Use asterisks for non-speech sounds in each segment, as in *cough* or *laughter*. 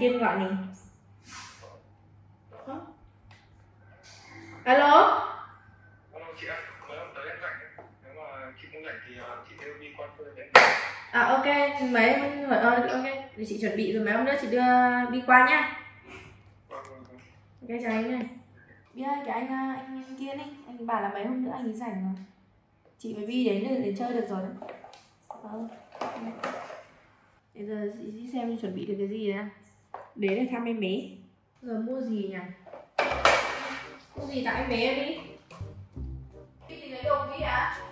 Kiên gọi Hả? alo? Ờ, đấy. à ok. Mấy hôm hỏi ờ, ok. Để chị chuẩn bị rồi mấy hôm nữa chị đưa đi qua nhá. Vâng, vâng, vâng. ok chào anh này. Bi ơi cái anh, anh anh kia đi anh bảo là mấy hôm nữa anh ấy rảnh rồi chị với Bi đến để, để chơi được rồi. Đấy ờ. bây giờ chị, xem chuẩn bị được cái gì đã đến để thăm em bé. Giờ mua gì nhỉ? Mua gì tặng em bé đi. Cái gì lấy đồ đi à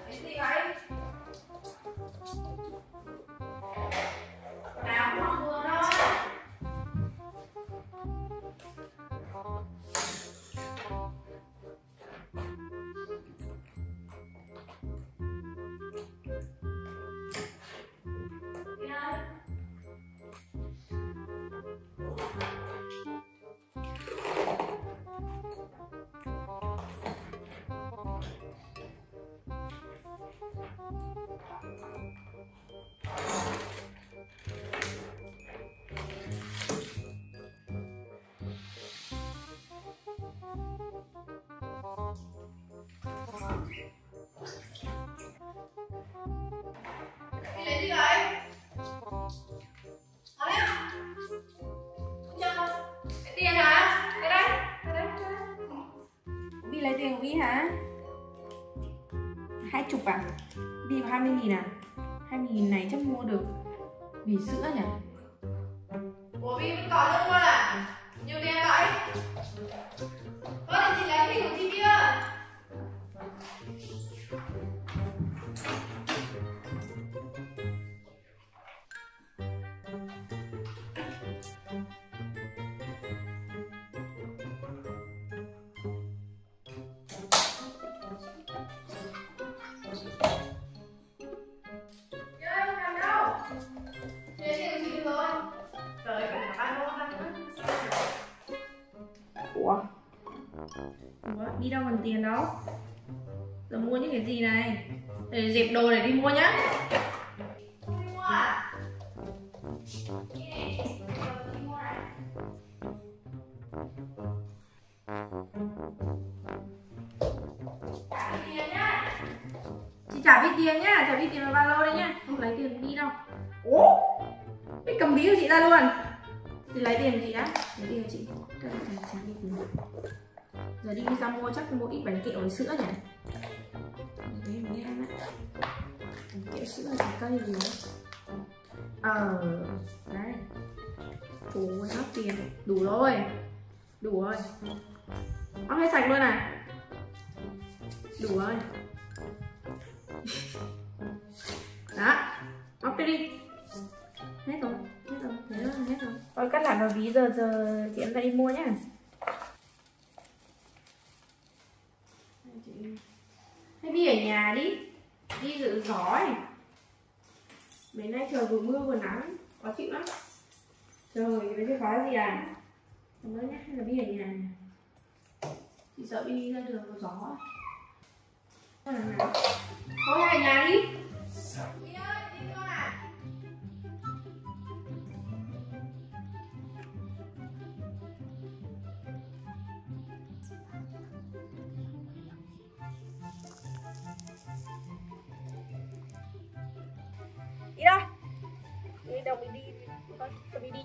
lấy tiền của Bi hả? Hai chục à? Bi có 20 nghìn à? 20 nghìn này chắc mua được bì sữa nhỉ? Ủa Bi vẫn còn luôn à? Đủ rồi. Đủ rồi. Ăn hết sạch luôn à? Đủ rồi. *laughs* Đó. Móc cái đi. Hết rồi. Hết rồi. Thế là hết rồi. Thôi cắt lại vào ví giờ giờ chị em ra đi mua nhá. Hay đi ở nhà đi. Đi dự gió ấy. Mấy nay trời vừa mưa vừa nắng. Khó chịu lắm. Trời, cái chìa khóa gì à? Cảm ơn nhé, là đi ở nhà? Chị sợ đi ra đường có gió. Thôi ở nhà Đi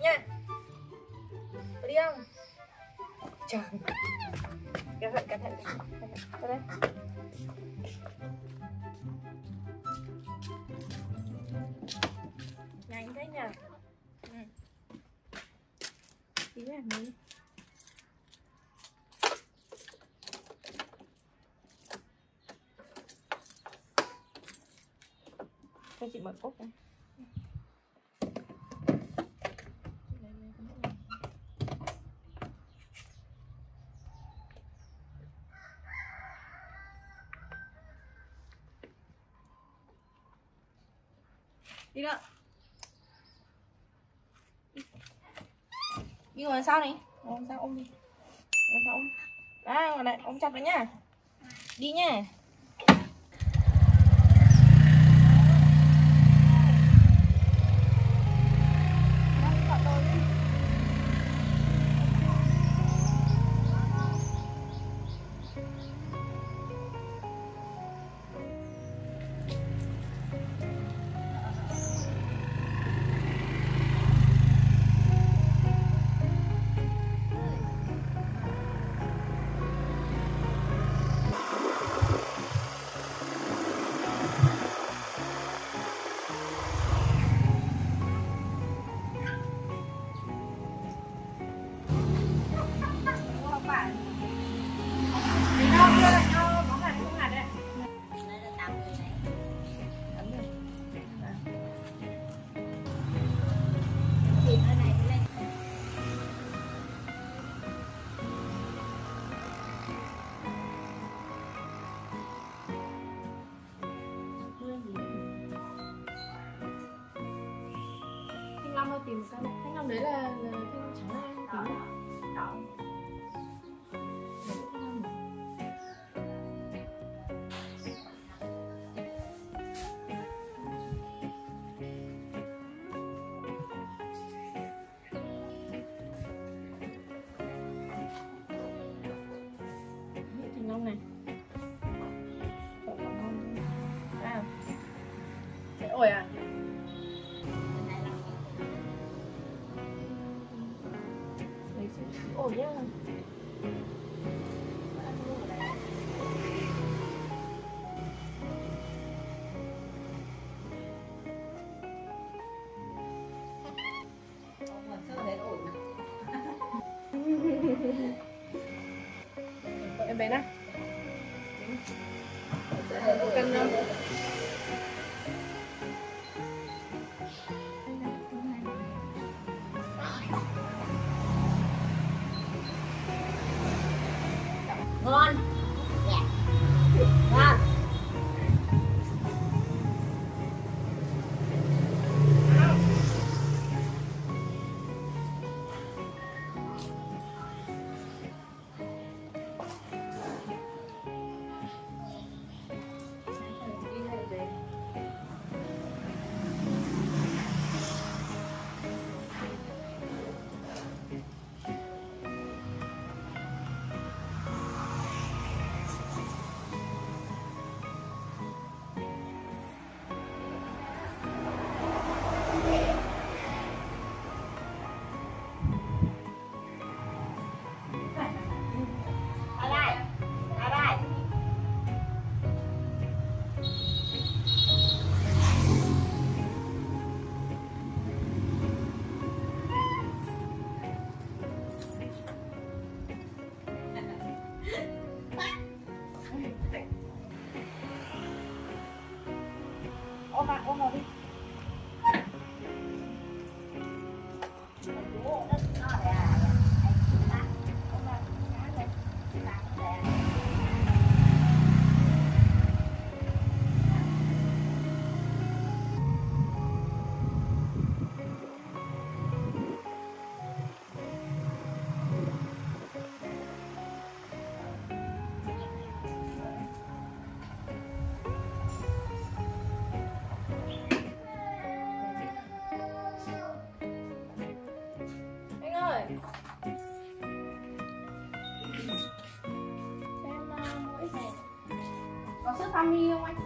nha. Có đi không? Trời. Cẩn thận, cẩn thận. Cẩn nhanh thế nhỉ ừ. tí nữa mình cho chị mở cốc này đi đâu đi ngồi sau này. Ngồi sau ôm đi. Ngồi sau ôm đó ngồi lại ôm chặt vào nhá đi nhá 会呀 family or my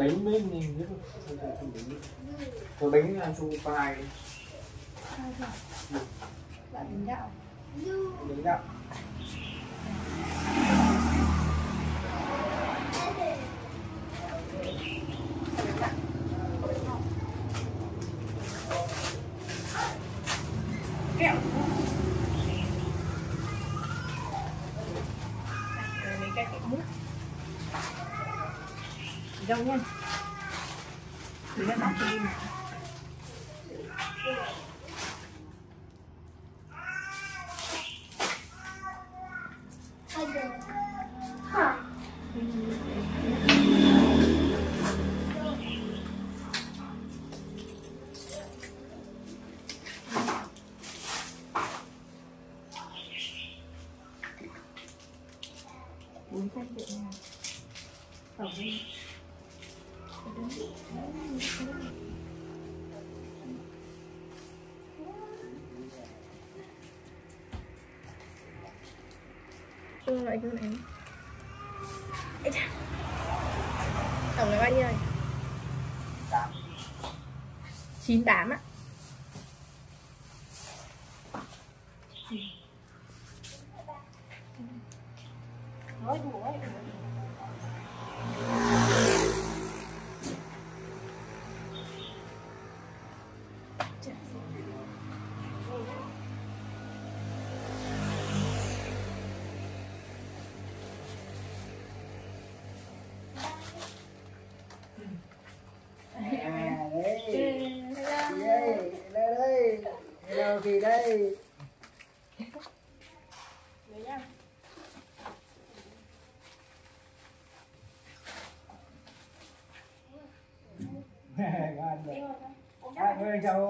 bánh với mình nữa. Thôi bánh ăn chung có hai một bánh gạo. Bánh gạo. Chung loại cái này Tổng là bao nhiêu? 98 á à,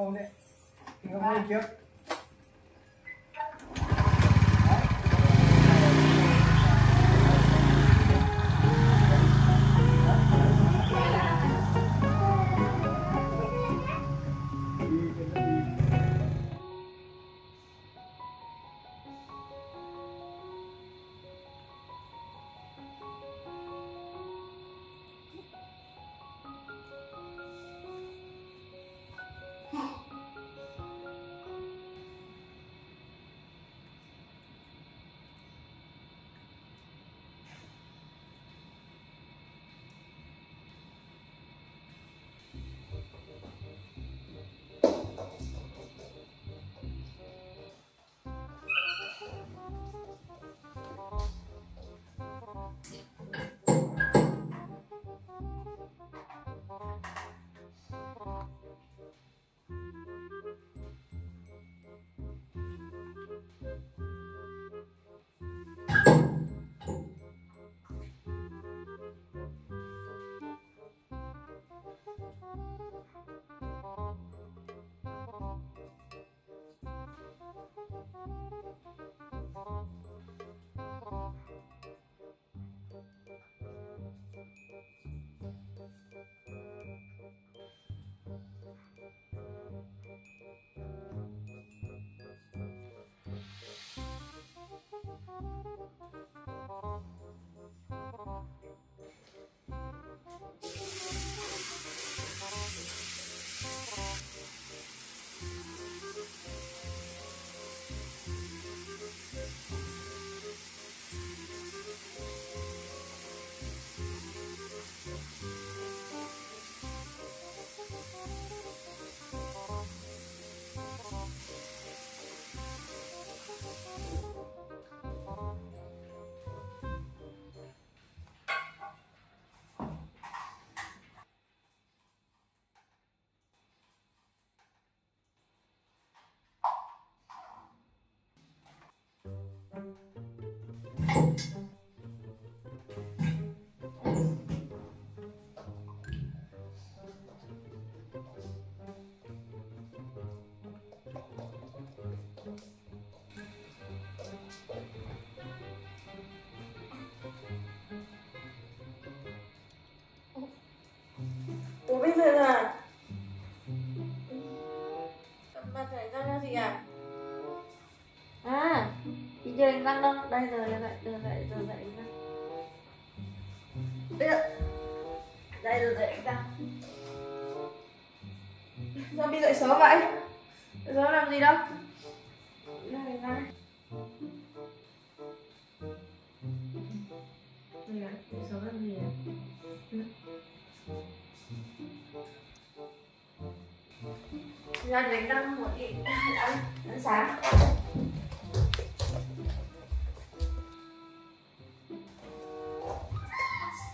bây giờ là Mặt chảy ra ra gì à? À Chị chưa đánh răng đâu Đây, rồi đây dậy lại rồi lại đánh răng một ít ăn ăn sáng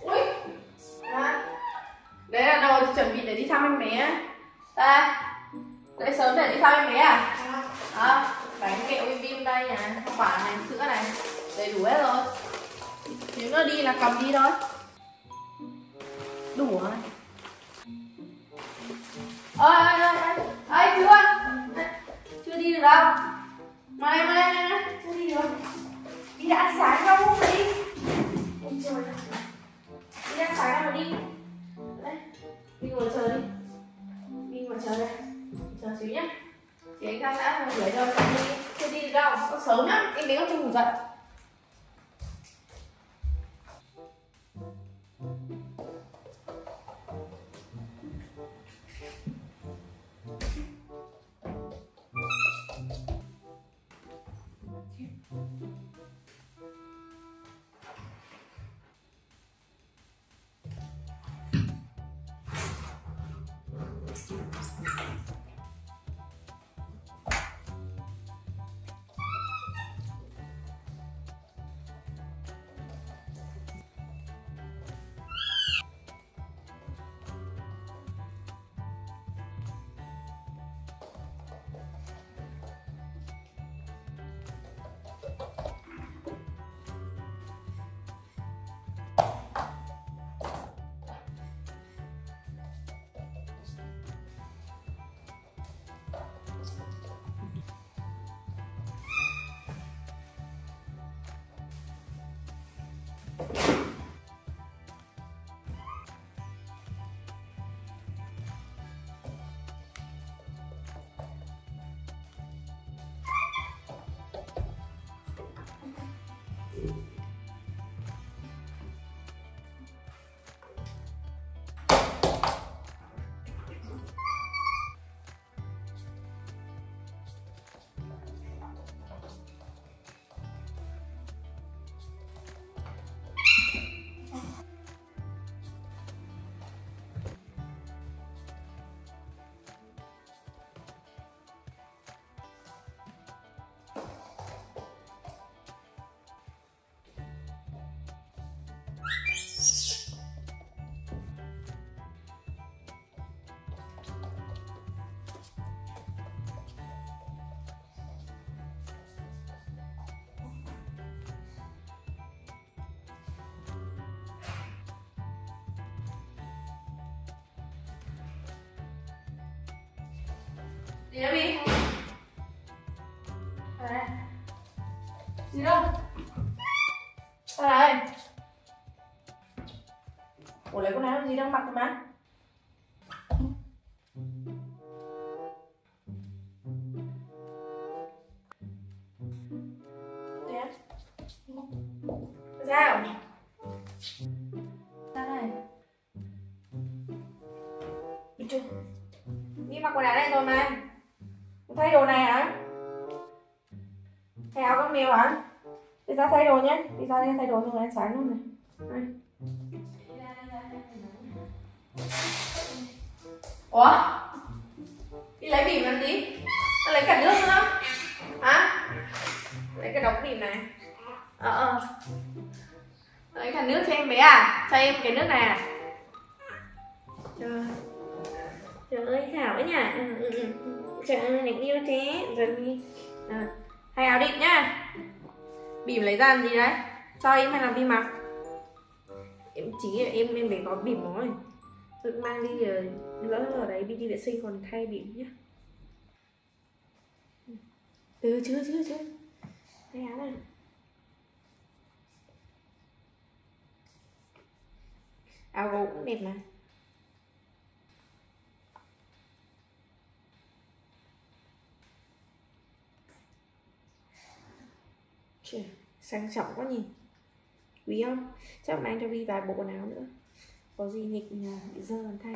ui à, đấy là đồ chuẩn bị để đi thăm em bé đây dậy sớm để đi thăm em bé à đó bánh kẹo bim bim đây nè quả này sữa này đầy đủ hết rồi nếu nó đi là cầm đi thôi đủ rồi ơi ai ơi chưa. Chưa đi được đâu. Mà này mà này này này chưa đi được. Đi đã ăn sáng đâu, không đi. Ôi trời. Đi ăn sáng đâu mà đi. Đấy. Đi ngồi chờ đi. Đi ngồi chờ đây. Chờ xíu nhá. Chị anh đang đã gửi cho con đi chưa đi được đâu. Con sớm lắm em bé con chưa ngủ dậy. Gì nữa đi À Gì đâu? Sao đây? Ủa, lấy con áo làm gì đang mặc mà gì đấy? Cho em hay là bi mặc? Em chỉ em em phải có bìm rồi Tôi mang đi ờ, lỡ ở đấy đi đi vệ sinh còn thay bỉm nhá. Từ chưa chưa chưa. Thay áo này. Áo gấu cũng đẹp mà. Sang trọng quá nhỉ. Quý không? Chắc mang cho Vi vài bộ quần áo nữa. Có gì nghịch bị dơ làm thay.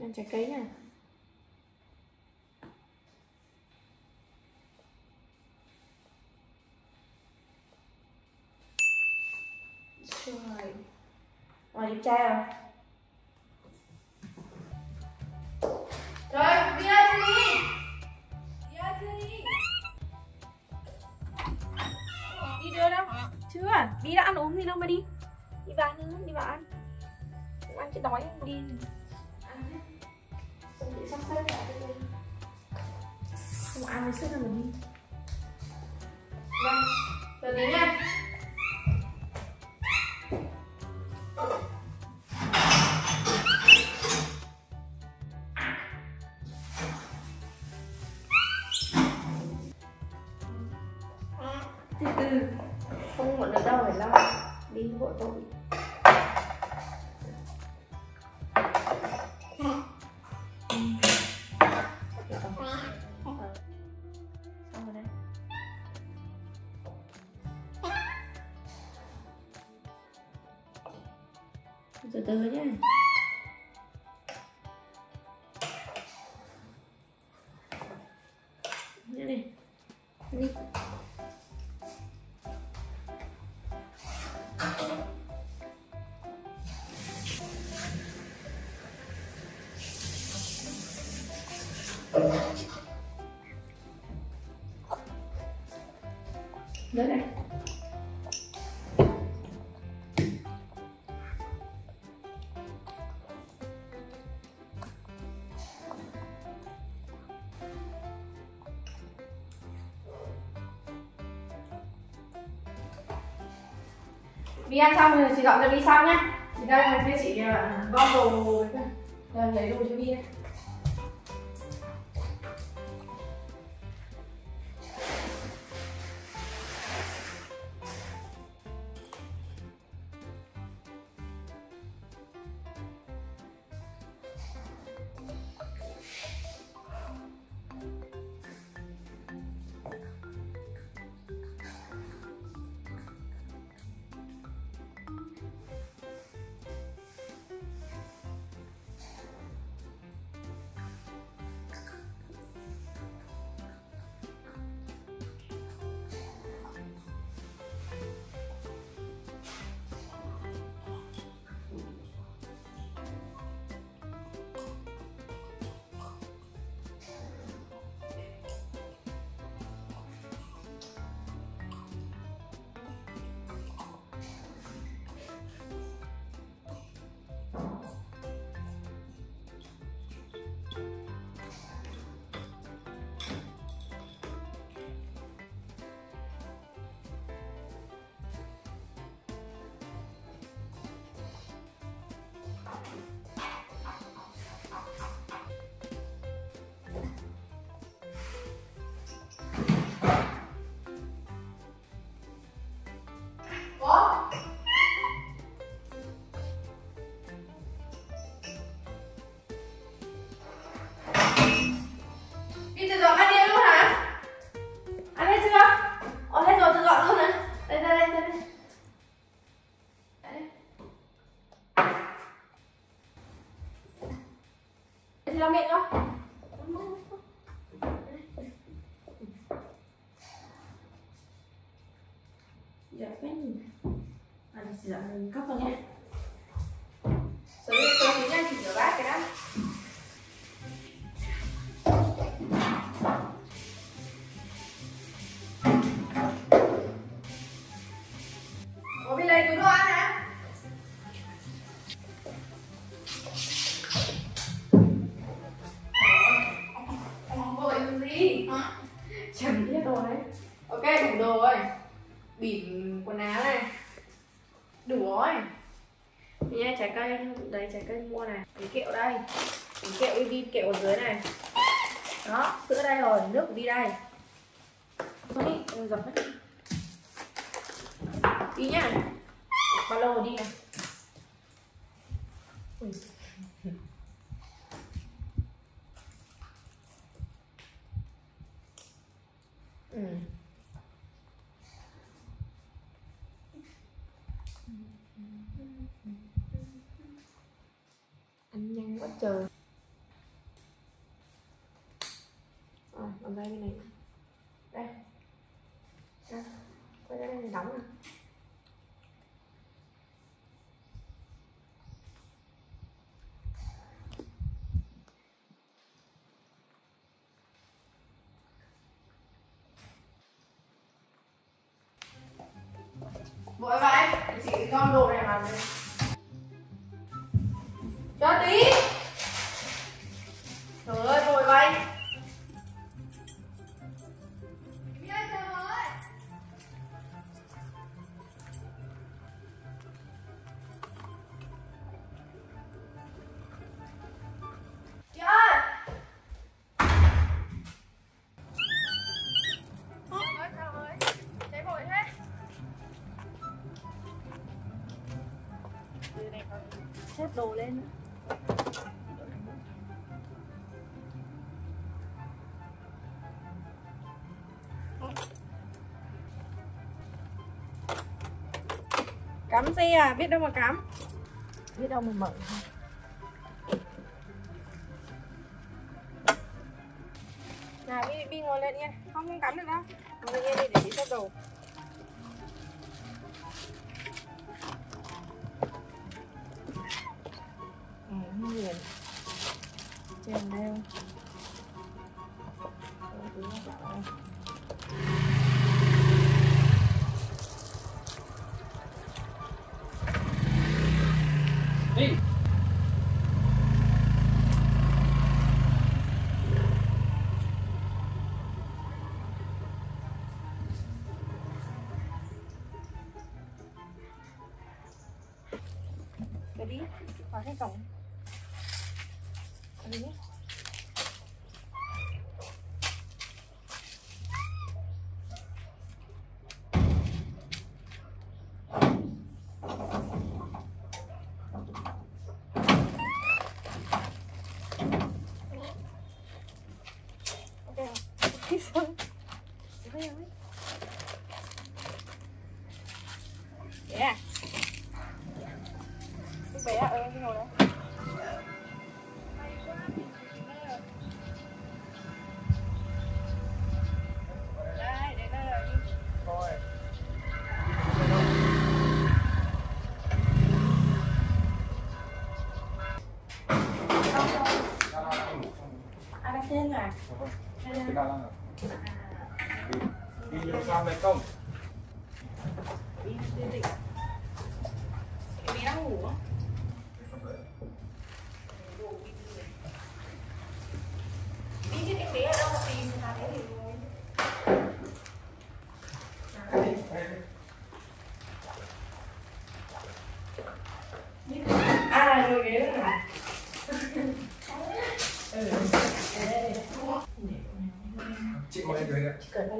Ăn trái cây nha Trời. Ngoài đẹp trai à? Rồi, đi ra chưa đi. Đi ra đi. Đi đưa đâu? Chưa, đi đã ăn uống gì đâu mà đi. Đi vào nữa, đi vào ăn. Không ăn chứ đói không đi. Ăn sắp xếp lại tôi Không ăn mới sức là mình đi. Vâng, rồi đến nha từ từ đi ăn xong rồi chị dọn cho đi xong nhá. Chị đang với chị à, gom đồ. Lấy đồ cho đi đây thì làm miệng không dạ cái gì anh sẽ làm cấp thôi nha. Đủ rồi Đây nha, trái cây, đấy trái cây mua này. Cái kẹo đây. Cái kẹo đi kẹo ở dưới này. Đó, sữa đây rồi, nước đi đây. Thôi đi, em dập hết. Đi nhá Bao lâu rồi đi này Ui. Ừ. nhanh quá trời. Rồi, cầm tay bên này. Đây. Đây, quay ra đây mình đóng nè. Vội vậy, chị gom đồ này cho tí. Trời ơi, vội vậy. Xe à? Biết đâu mà cắm. Biết đâu mà mở.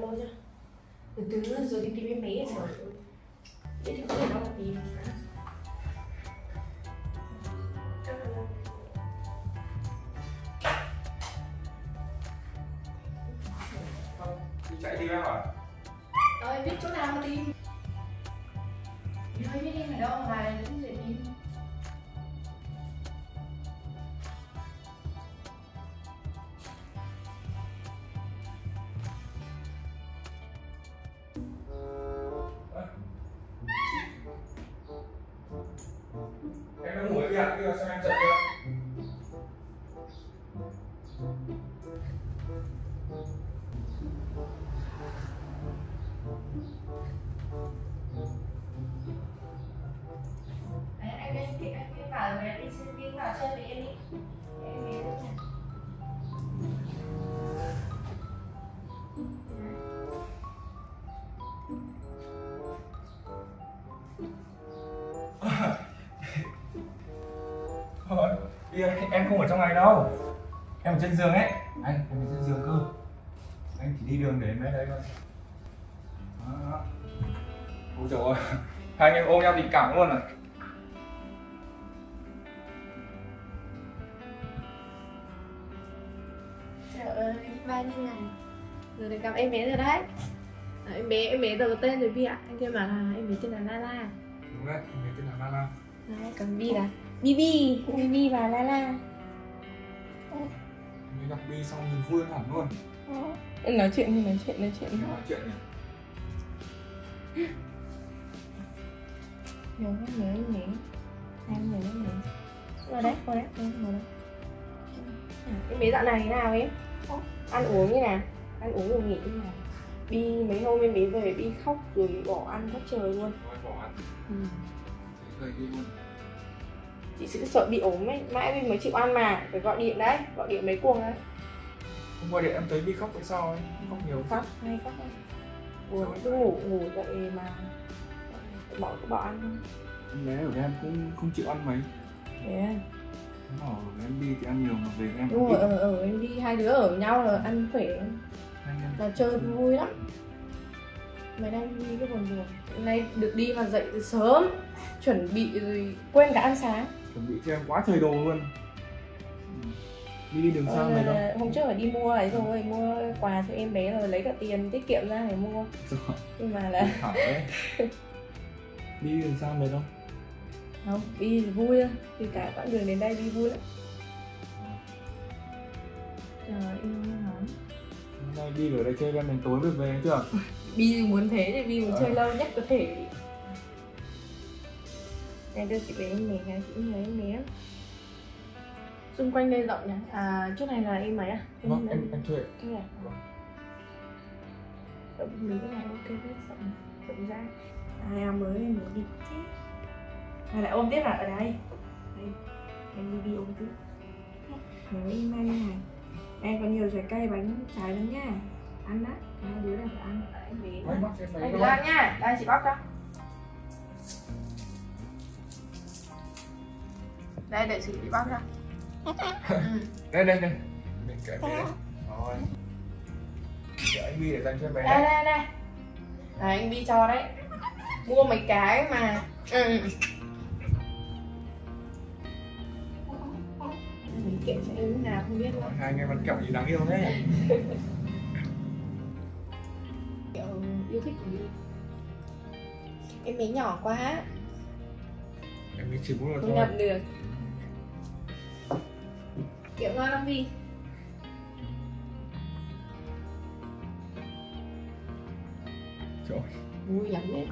Kìa Chỉ cần ba lô nhá. Từ từ rồi đi Em đang ngủ cái gì ạ? Bây giờ xem em giật chưa? Em không ở trong này đâu. Em ở trên giường ấy. Anh, em ở trên giường cơ. Anh chỉ đi đường để em bé đấy thôi. Đó. Ôi trời ơi. *laughs* Hai anh em ôm nhau tình cảm luôn à? Trời ơi, bao nhiêu ngày Giờ được gặp em bé rồi đấy. À, Em bé, em bé đầu tên rồi Vi ạ. Anh kia bảo là em bé tên là Lala Đúng đấy, em bé tên là Lala Đấy, còn Vi là Bibi, Bibi và Lala bé đọc bi xong nhìn vui hẳn luôn. Em nói chuyện thì nói chuyện, nói chuyện. Nói chuyện nhỉ? Nhớ, nhớ, nhớ. Em nhớ, nhớ. Ngồi đấy, ngồi đấy, ngồi đấy Em bé dạo này thế nào em? Ăn uống như nào? Ăn uống ngủ nghỉ như nào? Bi mấy hôm em bé về Bi khóc rồi bỏ ăn khóc trời luôn. Bỏ ăn, ừ. gầy đi luôn Chị sẽ sợ bị ốm ấy, mãi Bi mới chịu ăn mà. Phải gọi điện đấy, gọi điện mấy cuồng đấy Hôm qua điện em thấy bi khóc tại sao ấy? Khóc nhiều Khóc, hay khóc không? Buồn cứ ngủ, ngủ dậy mà. Bỏ cứ bỏ ăn Em bé ở với em cũng không chịu ăn mấy. Thế à? Nó bảo với em đi thì ăn nhiều mà về em Đúng rồi, ở, ở em đi hai đứa ở nhau là ăn khỏe. Là chơi vui lắm. Mấy nay đi cái buồn buồn Hôm nay được đi mà dậy từ sớm Chuẩn bị rồi quên cả ăn sáng chuẩn bị cho em quá trời đồ luôn. Ừ. đi đi đường Ờ, này đâu? Hôm trước phải đi mua ấy rồi Mua quà cho em bé rồi lấy cả tiền tiết kiệm ra để mua. Rồi, Nhưng mà là đi đường xa này đâu? Không đi thì vui thôi Từ cả quãng đường đến đây đi vui lắm. Trời yêu lắm. Hôm nay đi ở đây chơi game đến tối mới về chưa? Bi muốn thế thì Bi muốn Ờ. chơi lâu nhất có thể Này đưa chị về em bé chị nhớ em bé. Xung quanh đây rộng nhỉ? À, chỗ này là em mấy à? Em vâng em em thuê. Thế à? Rộng mấy cái này ok rất rộng Rộng ra. Ai à mới em mới đi tiếp Này lại ôm tiếp à? Ở đây. Đây. Em đi đi ôm tiếp. Nhớ em ăn này Em có nhiều trái cây bánh trái lắm nha. Ăn đó Hai đứa này phải ăn. Em bé ăn. nha. Đây chị bóc cho đây để chị chị bóc ừ. đây đây đây. Mình kể bé rồi. Để anh bi để dành cho bé. Đây đây đây. Đấy, anh đi cho đấy. Mua mấy cái mà. Ừ. mình cho em lúc nào không biết nữa. Hai anh em ăn kẹo gì đáng yêu thế? *laughs* Kiểu yêu thích của đi em bé nhỏ quá. Em bi chỉ muốn là không thôi. ngậm được kiểu ngon lắm đi Trời vui lắm đấy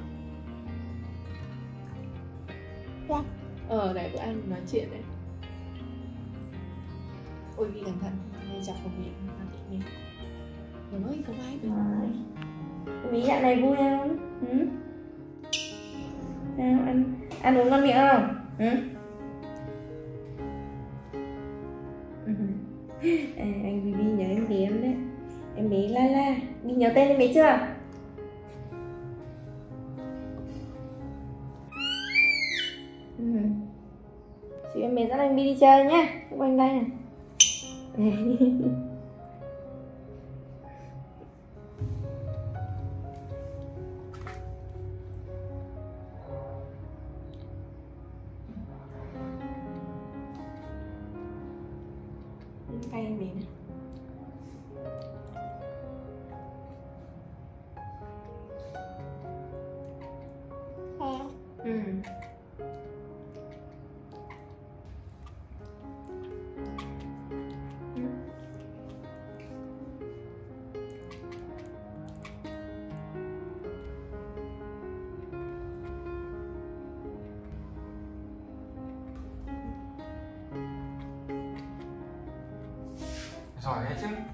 Dạ. Ờ, này bữa ăn nói chuyện đấy Ôi vì cẩn thận, này chọc vào miệng, nó tị miệng Trời ơi, có ai rồi Ví dạo này vui không? Ừ? Nào, ăn, ăn uống ngon miệng không? Ừ. À, anh Bibi nhớ em bé em đấy. Em bé La La. Bi nhớ tên em bé chưa? Ừ. Chị em bé dẫn anh Bi đi chơi nhá. Chúc quanh đây này I mean. 好年轻。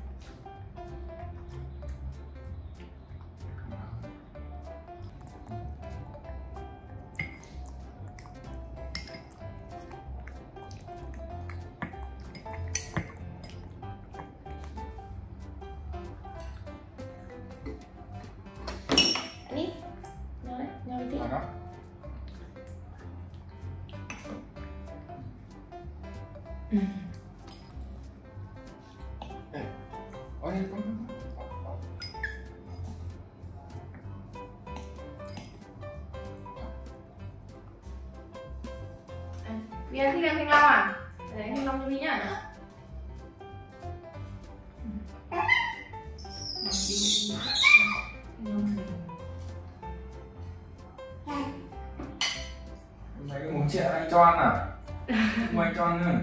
mekanı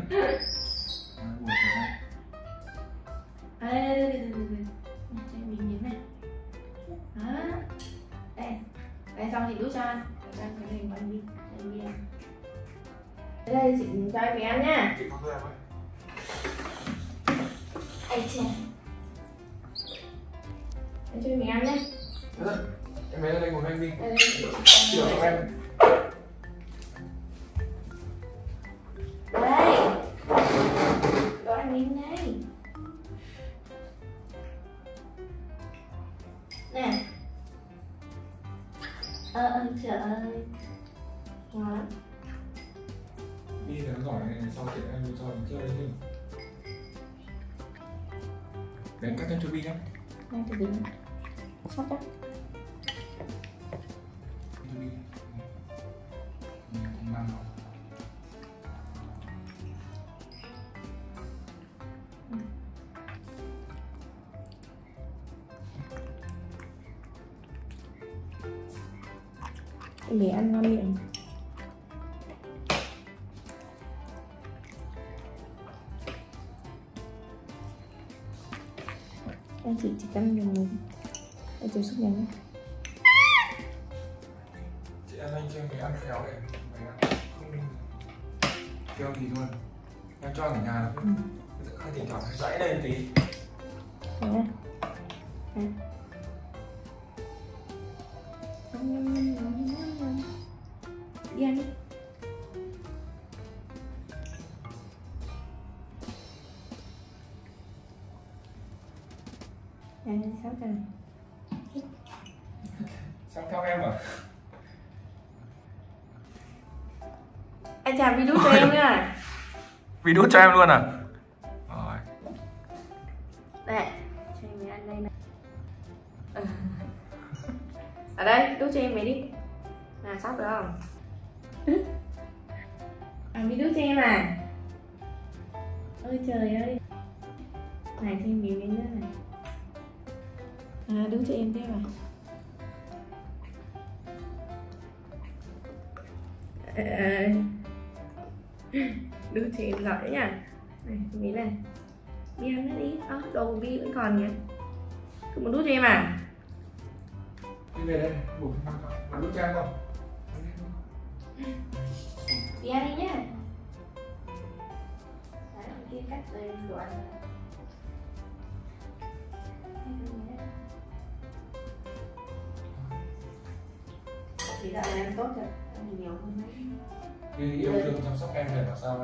thi thắng giỏi này, sau thì em cho em chơi thêm để em cắt thêm cho bi nhé. Em cho bi Sắp đấy จับวีดูตัวเองเนี่ยวีดูใจมันล้วนอะ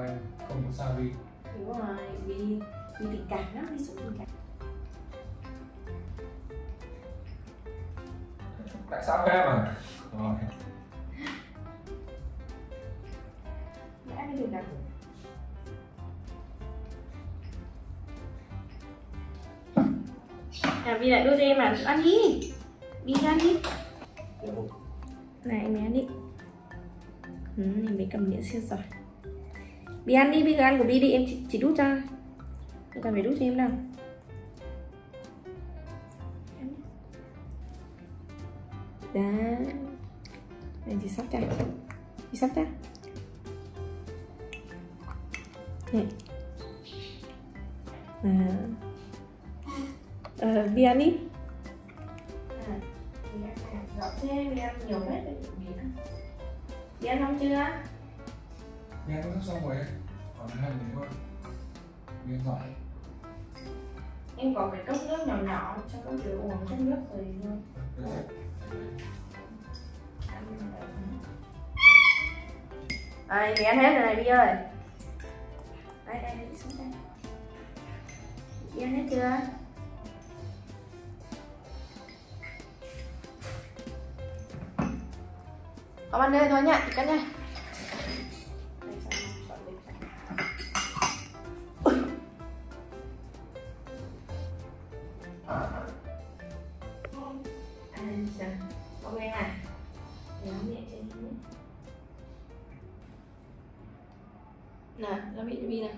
em không có sao đi. Đúng rồi vì vì tình cảm đó đi xuống tình cảm. Tại sao em à? Rồi. Đã đi được à vì lại đưa cho em à ăn đi. Đi ăn đi. Dạ vâng. Này em ăn đi. Ừ, em bé cầm đĩa siêu giỏi. Bi ăn đi, Bi cứ ăn của Bi đi, em chỉ, chỉ đút cho Em cần phải đút cho em nào. Đó. Em chỉ sắp cho chỉ sắp cho Này. À. Ờ, Bi ăn đi. À, Bi ăn nhiều hết Bi ăn không chưa? nghe có nó xong rồi còn hai người thôi. Nghe giỏi. Em có cái cốc nước nhỏ nhỏ cho các đứa uống cốc nước rồi Đây, mình ăn hết rồi này Bi ơi. Đây, đây, đi xuống đây. Bi ăn hết chưa? Con ăn đây thôi nha, các cắt nha. Nè, nó bị bị này.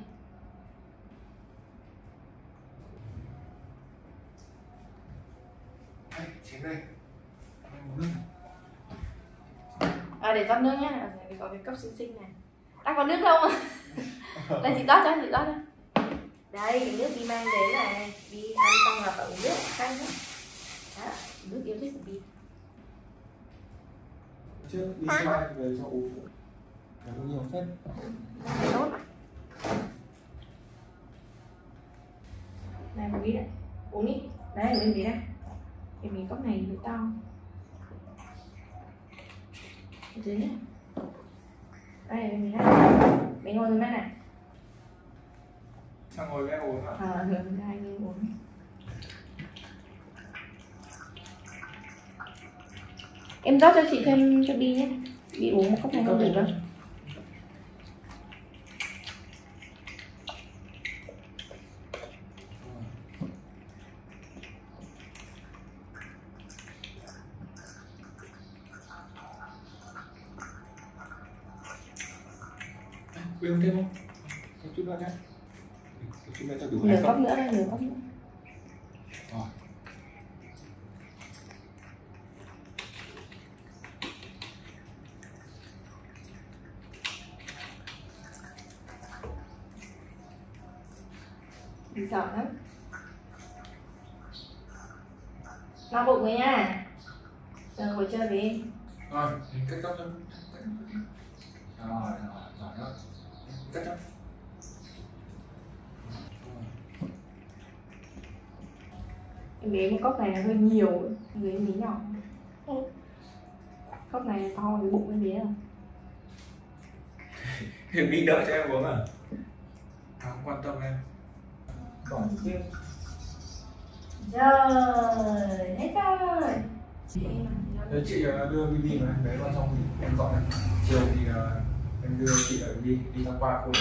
À để rót nước nhá, à, để có cái cốc xinh xinh này. Đã có nước đâu *laughs* mà Đây chị rót cho, chị rót cho. Đây, cái nước đi mang đến này. Đi ăn xong là phải uống nước, đó Đó, nước yêu thích của Bi. Trước đi qua về cho uống Nhiều phép Tốt Này, của Bi đây. Uống đi. Đấy, bên Bi đây. Cái miếng cốc này hơi to. Ở dưới nhá. Đây, Bi đây. Mình ngồi dưới bên này. Sang ngồi với em uống ạ À, hướng hai người uống. Em rót cho chị thêm cho đi nhé. Bị uống một cốc này không đủ đâu Uống thêm không? Một chút nữa nhé Một chút nữa cho đủ Nửa hai cốc cốc nữa đây, nửa cốc nữa Rồi Bị sợ lắm No bụng rồi nha Giờ ngồi chơi với em Rồi, thì cắt cốc cho Rồi, rồi, rồi đó Cắt cốc Cốc này là hơi nhiều Người em bé nhỏ Cốc này to cái bụng em bé rồi. Thì bị đỡ cho em uống à? Không quan tâm em. Chút tiếp Rồi, hết rồi. Thế chị ờ, đưa Bibi và em bé vào trong thì em dọn em. Chiều thì ờ, em đưa chị ở đi đi tham quan cùng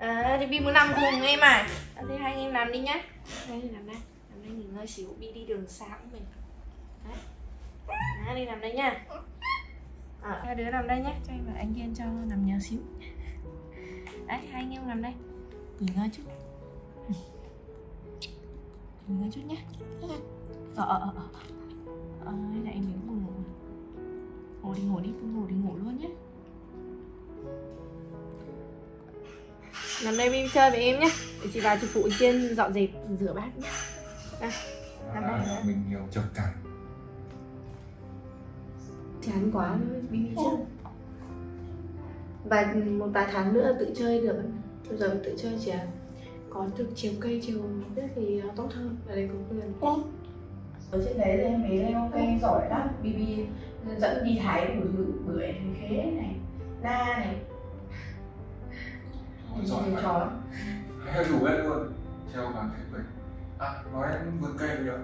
À thì Bi muốn nằm cùng em à à, Thế hai anh em nằm đi nhá. Hai đi nằm đây. Nằm đây nghỉ ngơi xíu Bi đi đường xa của mình Đấy. À, đi nằm đây nha. À, Hai đứa nằm đây nhé Cho em và anh Kiên cho nằm nhờ xíu. Đấy hai anh em nằm đây. Nghỉ ngơi chút. Nghỉ ngơi chút nhé Ờ ờ ờ ờ. Ờ lại em ngủ. Ngủ đi ngủ đi, cứ ngủ đi ngủ luôn nhé Nằm đây Bi chơi với em nhé Để chị vào chị phụ trên dọn dẹp rửa bát nhé Làm đây hả? Mình nhiều trầm cảm Chán quá Bi Bi chơi Vài, một vài tháng nữa tự chơi được. Bây giờ tự chơi chỉ là có được chiều cây chiều biết thì tốt hơn. Ở đây có quyền. Ở trên đấy thì em ấy lên ok giỏi lắm. Bibi dẫn đi thái đủ thứ bưởi thì khế này na này Ôi giỏi Hay đủ hết luôn. Treo cả cái bưởi À, nói em vườn cây nữa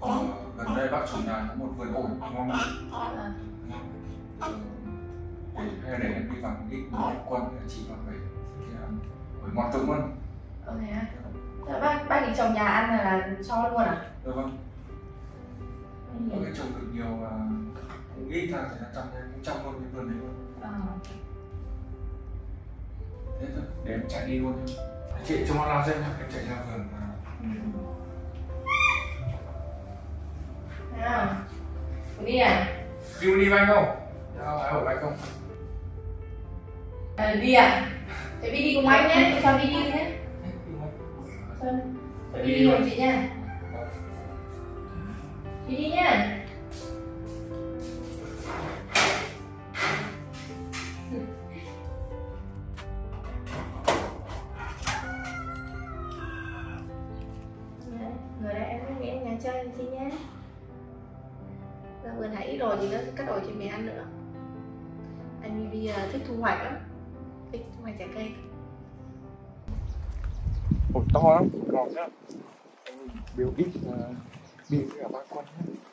Ở gần đây bác chủ nhà có một vườn ổi ngon lắm à, Ờ, Để hay là để em đi vào ít một quân chị vào về thì ăn ổi ngon cực luôn. Ha Dạ, bác bác đi trồng nhà ăn là, là cho luôn à? Được không? Có cái trồng được nhiều mà cũng ít là phải là trong cũng trong luôn cái vườn đấy luôn. Ờ. Thế thôi, để em chạy đi luôn. Nhé chị cho con lao xem nhá em chạy ra vườn à. nào đi à? Đi đi anh không? Đâu, ai ở anh không? À, đi à? Thế đi đi cùng anh nhé cho đi đi nhé. Sơn cho đi đi cùng chị nha. Đi đi nha ít rồi thì nó cắt ổi cho mẹ ăn nữa. Anh đi thích thu hoạch lắm. Thích thu hoạch trái cây ổi to lắm. Ngọt nhá. Anh biểu ít uh, ờ, biểu với cả ba con nhá.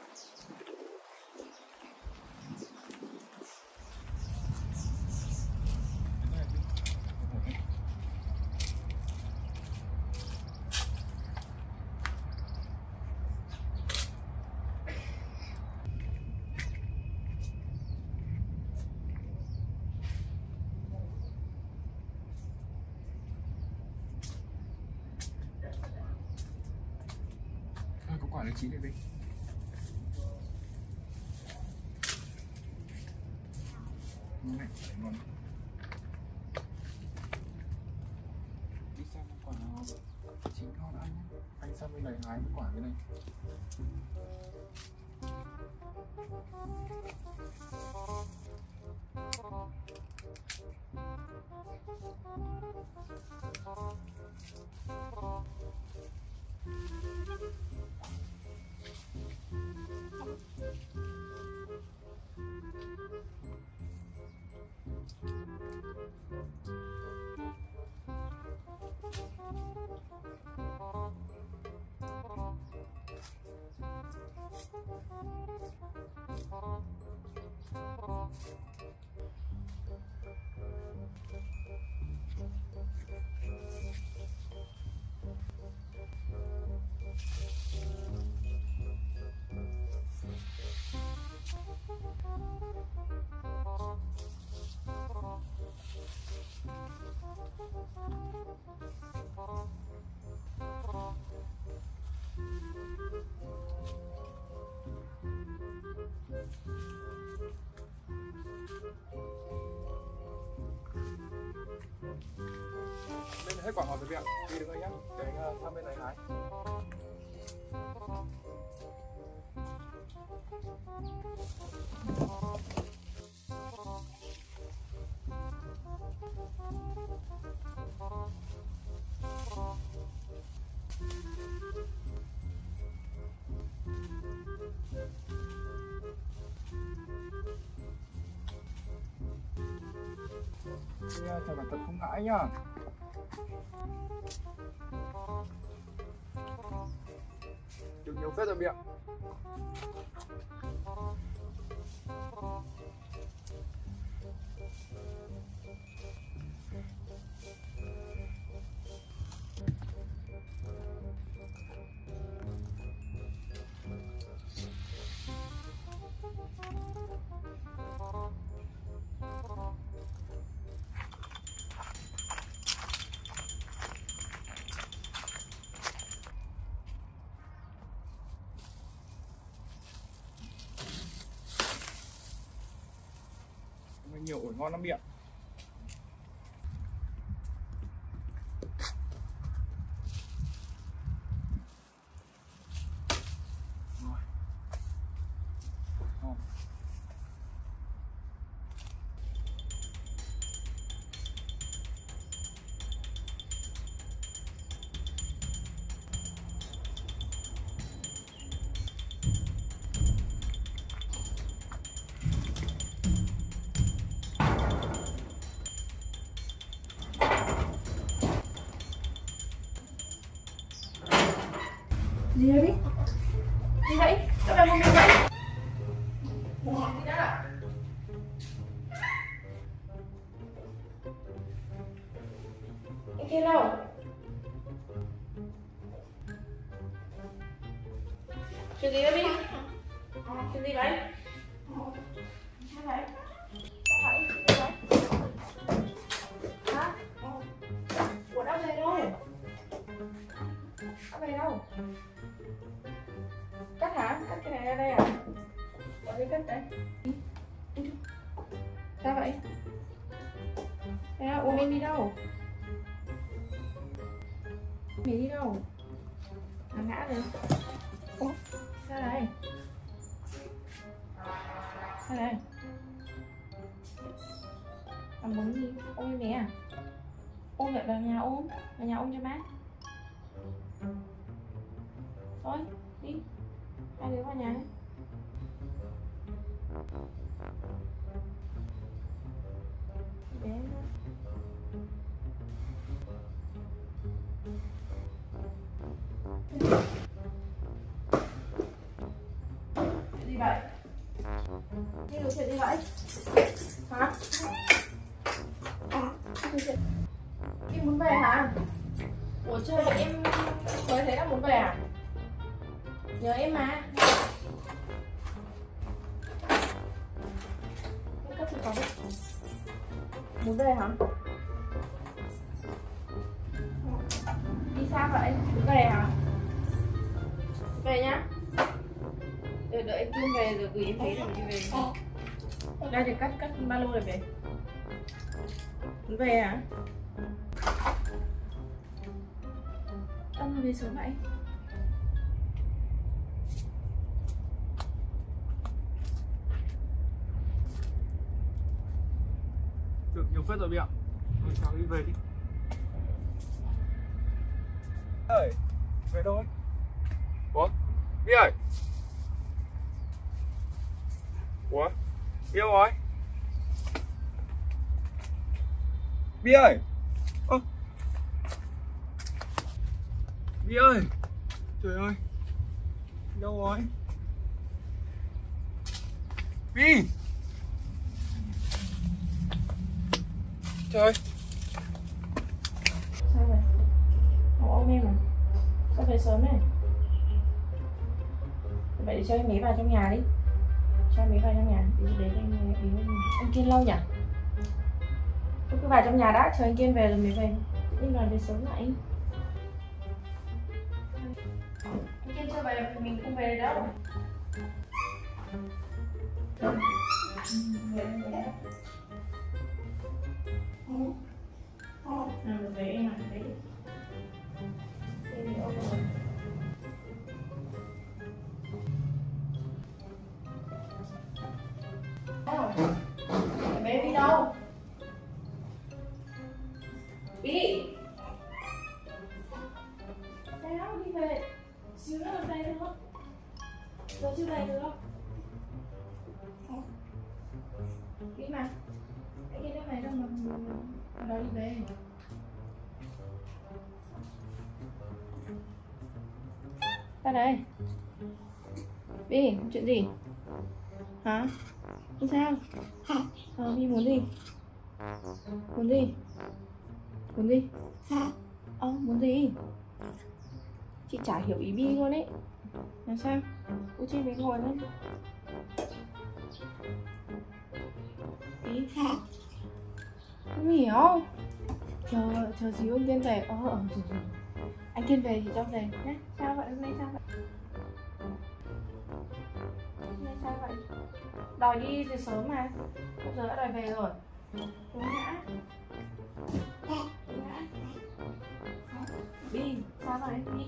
Chào bạn tập không ngãi nhá. Được nhiều phết rồi miệng. Nhiều ổi ngon lắm miệng. Mày đi đâu? À, ngã rồi. Sao đây? Sao đây? Làm muốn gì? Ôm mẹ. À ôm vậy vào nhà ôm vào nhà ôm cho má thôi đi. Hai đứa vào nhà đi. Bé chuyện đi được chuyện gì vậy. Hả? Chuyện em muốn về hả? Ủa chơi vậy em mới thấy là muốn về à? Nhớ em mà. Em cất phẩm muốn về hả? Đi xa vậy. Về hả? Về nhá đợi đợi em Kim về rồi gửi em thấy rồi đi về. Đây thì cắt cắt ba lô rồi về. Muốn về hả ông về sớm vậy. Được nhiều phết rồi bị ạ Thôi cháu đi về đi. Ơi về ấy? Ủa? Bi ơi ủa? Bi đâu rồi. Bi ơi. Ơ. Bi ơi. Trời ơi. Đâu rồi? Bi. Trời. Sao vậy? Ủa, ông em à? Sao về sớm này vậy thì cho em bé vào trong nhà đi cho em vào trong nhà đi để anh đi anh kiên lâu nhỉ? Thôi cứ vào trong nhà đã chờ anh kiên về rồi mới về. Nhiên là về sớm lại. Anh kiên chưa về thì mình không về đâu. À, về em à, đấy. Đây thì ôm mà đi về. Ra đây Bi, chuyện gì? Hả? Không sao? Ờ, Bi muốn gì? Muốn gì? Muốn gì? Ờ, muốn gì? Chị chả hiểu ý Bi luôn ấy Làm sao? Ui chị mới ngồi lên Bi không hiểu Chờ, chờ xíu anh Kiên về Ờ, ờ. Anh Kiên về thì cho về nhé Sao vậy? Hôm nay sao vậy? Hôm nay sao vậy? Đòi đi từ sớm mà Bây giờ đã đòi về rồi Đúng ngã Đúng sao vậy? đi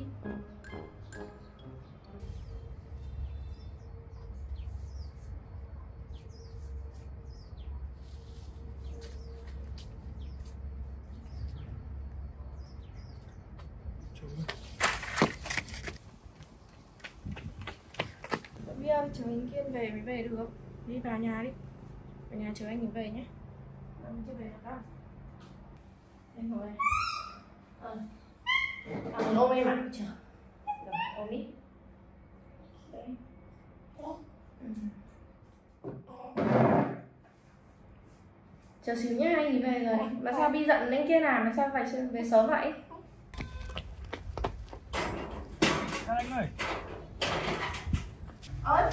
Bi ơi, chờ anh Kiên về mới về được. Đi vào nhà đi. Vào nhà chờ anh ấy về nhé. Anh chưa về được đâu. Em ngồi đây. Ờ À, ôm em à? Chờ. Rồi, ôm đi. Đấy. Ừ. Chờ xíu nhá, anh ấy về rồi. Mà sao Bi giận anh kia nào mà sao phải về sớm vậy? anh ơi Ơi,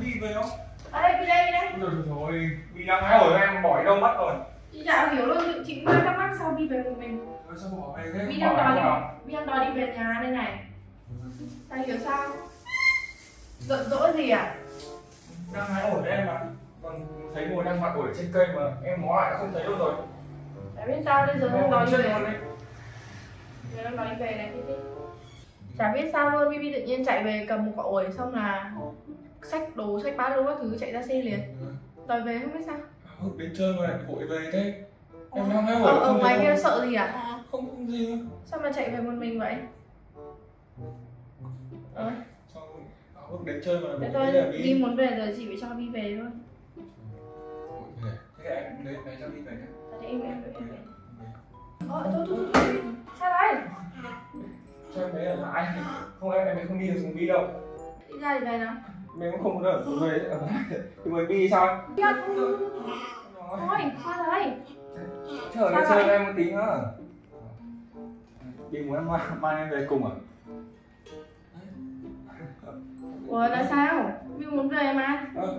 Bi về không? ở đây, Bi đây, Bi đây. Rồi rồi. Bi đang hái rồi em bỏ đâu mất rồi. Chị chả hiểu luôn chị cũng đang thắc mắc sao đi về một mình. Ôi, sao bỏ về thế? Bỏ đang đòi đi. Vi đang đòi đi về nhà đây này. Chả hiểu sao? Giận dỗi gì à? Đang hái ổi đấy em ạ. Còn thấy ngồi đang mặt ổi trên cây mà em ngó lại không thấy đâu rồi. Chả biết sao bây giờ đang đòi đi về. Giờ đang đòi đi về này Bibi Chả biết sao luôn Bibi tự nhiên chạy về cầm một quả ổi xong là Xách đồ, xách bá đồ các thứ chạy ra xe liền. Đòi về không biết sao. Hức đến chơi mà lại vội về thế. Em đang hái ổi Ở, ở ngoài kia sợ gì à không không gì nữa. Sao mà chạy về một mình vậy? Ờ, sao Hức đến chơi mà lại vội Vi đi muốn về rồi chị phải cho Vi về thôi Vội về. thế em đấy này cho đi về nhé Thế em em em em Ờ, thôi thôi thôi thôi. Sao đây cho em đấy là lại không em em ấy không đi được cùng đi đâu. Đi ra thì về nào. Mình cũng không được về. Ở thì mới đi sao thôi Thôi, đây chờ nó chơi em một tí nữa. Đi muốn em mang, mang em về cùng à? Ủa là sao? Vi muốn về mà. Ờ,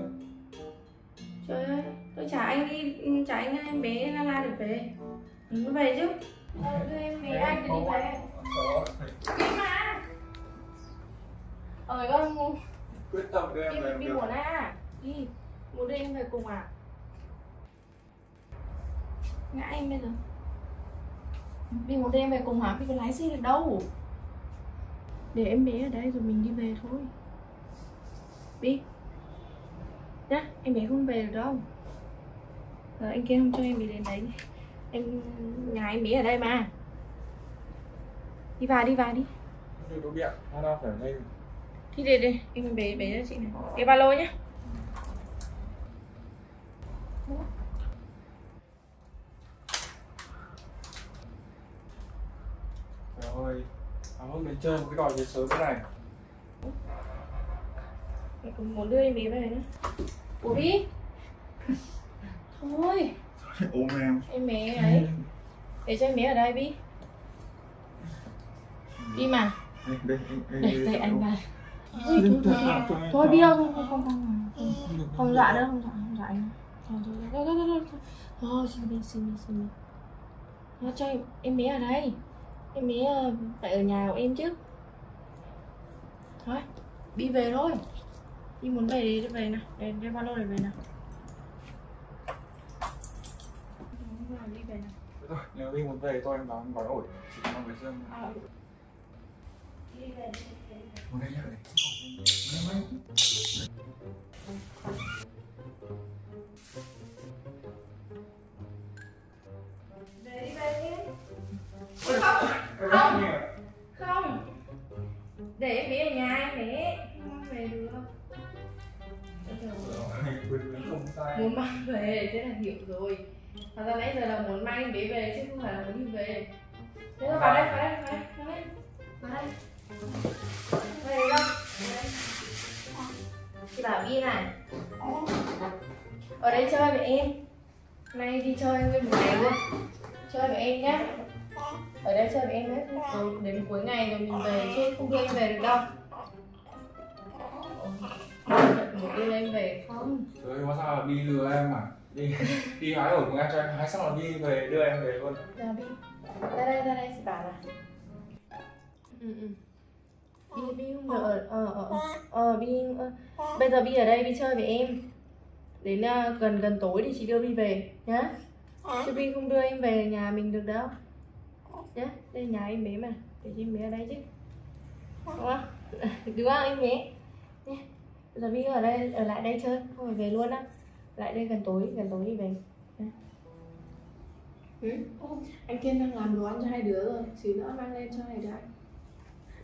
Trời ơi, tôi trả anh đi, trả anh em bé La La được về. Mình có về chứ. Đưa em về anh thì đi về Đi mà Ờ con quyết tâm đưa em đi, về đi muốn à Đi, muốn đưa em về cùng à Ngã em bây giờ. Đi muốn đưa em về cùng hả? Mình có lái xe được đâu. Để em bé ở đây rồi mình đi về thôi. Đi Nhá, em bé không về được đâu. Ờ, anh kia không cho em bé đến đấy. Em, nhà em bé ở đây mà Đi vào, đi vào đi. Thì để đây, em bé bé cho chị này. Cái ba lô nhá. Trời ơi à, hôm đến chơi một cái đòi về sớm thế này? Mẹ cũng muốn đưa em bé về nữa Ủa đi Thôi, ôm em. Em bé ấy. Để cho em bé ở đây Bi Đi mà. Đây đây Để, để anh vào Thôi, thôi, thôi, thôi, thôi đi đâu, không, không, không, không, không, không dọa đâu, không dọa, không dọa anh. Thôi, thôi, thôi, thôi, thôi, thôi, thôi, thôi, xin đi, xin đi, xin đi. Nó cho em, em bé ở đây. Em bé ờ, phải ở nhà của em chứ. Thôi, đi về thôi. Đi muốn về thì đi về nào, để, để ba lô để về nào. Đi về nào rồi nếu đi muốn về tôi em bảo em gói ổi. Chỉ mang về dương À, không, không, không Để em bé ở nhà em bé Không về được Muốn mang về, thế là hiểu rồi Thật ra nãy giờ là muốn mang em bé về chứ không phải là muốn đi về Thế thôi vào đây, vào đây, vào đây, vào đây Vào đây về đâu, đây Chị bảo Bi này. Ở đây chơi với em. Nay đi chơi nguyên một ngày luôn. Chơi với em nhé Ở đây chơi với em hết Rồi đến cuối ngày rồi mình về chứ không đưa em về được đâu. Một đưa em về không? Trời ơi, hóa ra là đi lừa em à đi đi hái ổi cùng em cho em hái xong là đi về đưa em về luôn. Ra Bi Ra đây, ra đây, chị bảo là Ừ, ừ Bi, Bi không được ở, ờ, ờ, ờ, ờ, Bi. Bây giờ Bi ở đây, Bi chơi với em. Đến uh, gần gần tối thì chị đưa Bi về nhá. Chứ Bi không đưa em về nhà mình được đâu. Nhá, đây nhà em bé mà Để cho em bé ở đây chứ. Đúng không? *laughs* Đúng không em bé? Nhá. Bây giờ Bi ở đây, ở lại đây chơi Không phải về luôn á Lại đây gần tối, gần tối đi về Nhá. Ừ? Anh Kiên đang làm đồ ăn cho hai đứa rồi. Xíu nữa mang lên cho hai đứa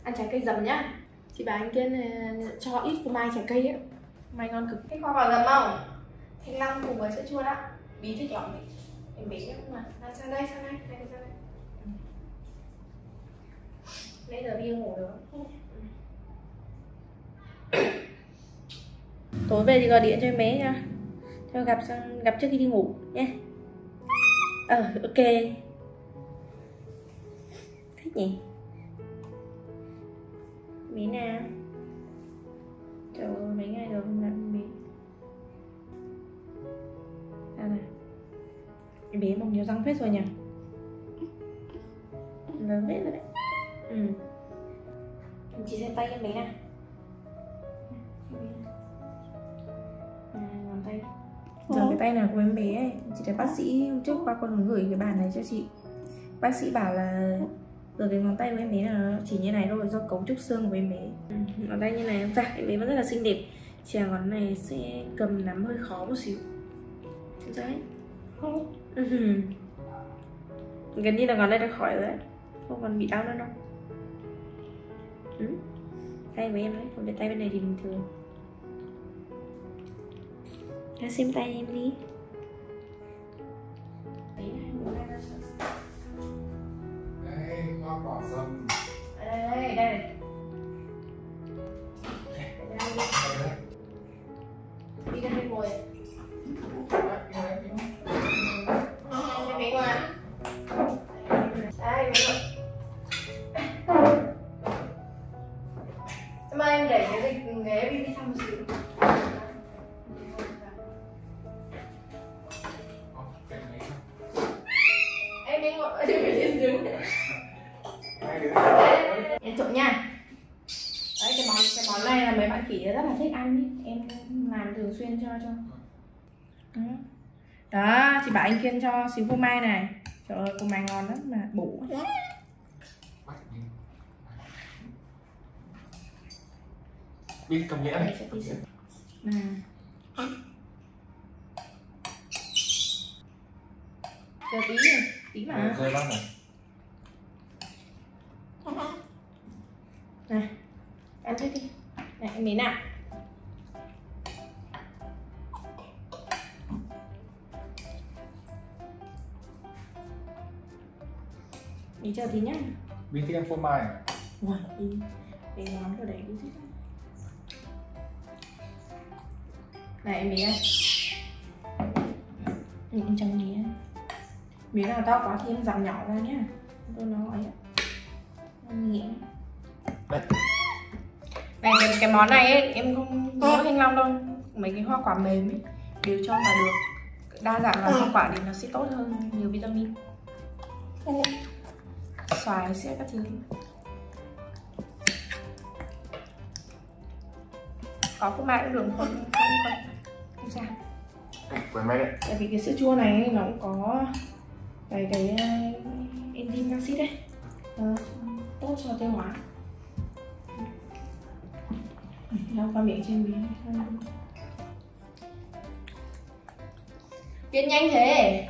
Ăn trái cây dầm nhá. Chị bảo anh Kiên ờ, cho ít phô mai trái cây ấy. Mai ngon cực. Thích hoa quả dầm không? Thanh long cùng với sữa chua đó Bí thích lắm đấy. Em bé nhất mà. À, Sang đây, sang đây, sang đây, sang đây. Ừ. Bây giờ Bi ngủ được. Không? Tối về thì gọi điện cho em bé nha. Cho gặp sang, gặp trước khi đi ngủ nhé. Ờ, ok. Thích nhỉ? Bé nào? Trời ơi, mấy ngày rồi không em bé Sao nào? Em bé mà nhiều răng phết rồi nhỉ? Lớn phết rồi đấy. Ừ. Chị xem tay em bé nào. À, giờ cái tay nào của em bé ấy chị thấy bác sĩ hôm trước qua con gửi cái bản này cho chị. Bác sĩ bảo là giờ cái ngón tay của em bé là nó chỉ như này thôi do cấu trúc xương của em bé. Ừ, ngón tay như này dạ em bé vẫn rất là xinh đẹp. Chỉ là ngón này sẽ cầm nắm hơi khó một xíu. Đấy ừ. gần như là ngón tay đã khỏi rồi đấy. Không còn bị đau nữa đâu. Ừ. tay của em đấy còn cái tay bên này thì bình thường. Ra xem tay em đi. Đấy, đây quả sâm đây đây đây đi ra bên ngồi Mẹ ngồi. Đây, ngồi. Em em để cái ghế đi đi thăm một xíu. Nha. Đấy, cái món cái món này là mấy bạn khỉ rất là thích ăn ý. Em làm thường xuyên cho cho. Ừ. Đó, chị bảo anh Kiên cho xíu phô mai này. Trời ơi, phô mai ngon lắm mà bổ. biết cầm nghĩa này. Nè. Chờ tí này, tí mà. rơi này Này, ăn hết đi. Miến ạ. Mình chờ tí nhá. biết thích ăn phô mai à? Wow, đi. Để món vào đấy đi thích. Này em ơi. Ừ, em chẳng miến. Miến nào to quá thì em giảm nhỏ ra nhá. Tôi nó ấy ạ. Nghiện. Đây. Này cái, cái món này ấy, em không có thanh long đâu. Mấy cái hoa quả mềm ấy Đều cho vào được. Đa dạng là hoa quả thì nó sẽ tốt hơn Nhiều vitamin. Xoài sẽ các thứ. Có phô mai cũng được không không không không sao. Quên mấy đấy. Tại vì cái sữa chua này ấy, nó cũng có cái cái uh, enzyme acid đấy Ờ, tốt cho tiêu hóa lau qua miệng trên miếng Kiên nhanh thế.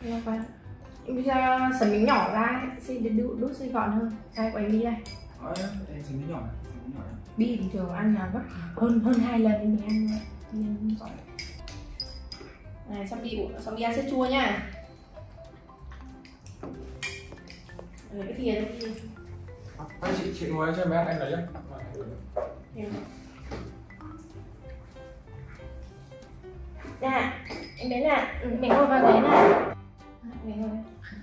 Lau qua bây giờ sầm miếng nhỏ ra sẽ đút đút sẽ gọn hơn. Đây của em đi đây. Ờ, đây xin miếng nhỏ này, xin này. bi bình thường ăn nhà gấp hơn hơn hai lần nên mình ăn nên giỏi. Này xong đi uống xong đi ăn sữa chua nha Rồi cái thìa thìa Anh chị chị ngồi cho mấy anh lấy nhá. Nè, em bé nè, ừ, mẹ ngồi vào ghế nè Mẹ ngồi.